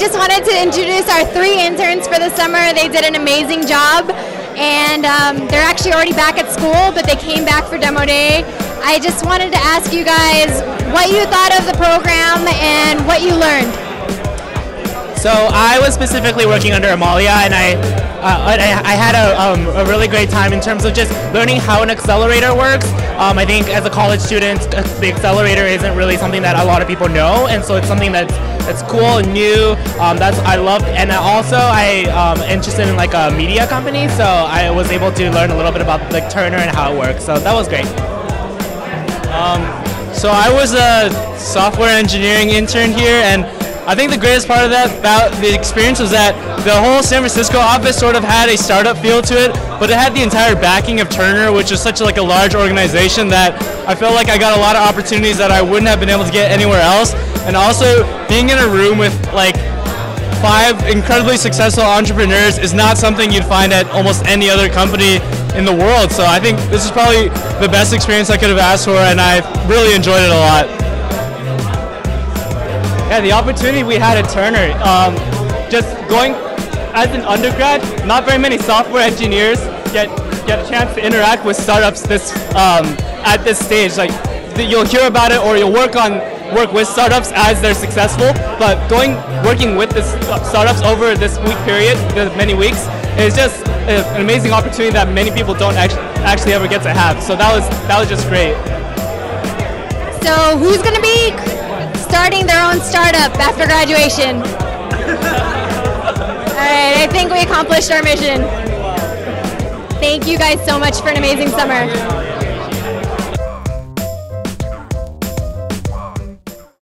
just wanted to introduce our three interns for the summer. They did an amazing job, and um, they're actually already back at school, but they came back for demo day. I just wanted to ask you guys what you thought of the program and what you learned. So I was specifically working under Amalia, and I uh, I, I had a, um, a really great time in terms of just learning how an accelerator works. Um, I think as a college student, uh, the accelerator isn't really something that a lot of people know, and so it's something that's that's cool and new. Um, that's I loved, and also I um, interested in like a media company, so I was able to learn a little bit about like Turner and how it works. So that was great. Um, so I was a software engineering intern here, and I think the greatest part of that about the experience was that the whole San Francisco office sort of had a startup feel to it, but it had the entire backing of Turner, which is such a, like a large organization that I felt like I got a lot of opportunities that I wouldn't have been able to get anywhere else. And also being in a room with like five incredibly successful entrepreneurs is not something you'd find at almost any other company in the world. So I think this is probably the best experience I could have asked for, and I really enjoyed it a lot. Yeah, the opportunity we had at Turner, um, just going as an undergrad, not very many software engineers get get a chance to interact with startups this um, at this stage. Like you'll hear about it or you'll work on work with startups as they're successful, but going working with the startups over this week period, the many weeks, is just an amazing opportunity that many people don't actually actually ever get to have. So that was that was just great. So who's going to be own startup after graduation? All right, I think we accomplished our mission. Thank you guys so much for an amazing summer.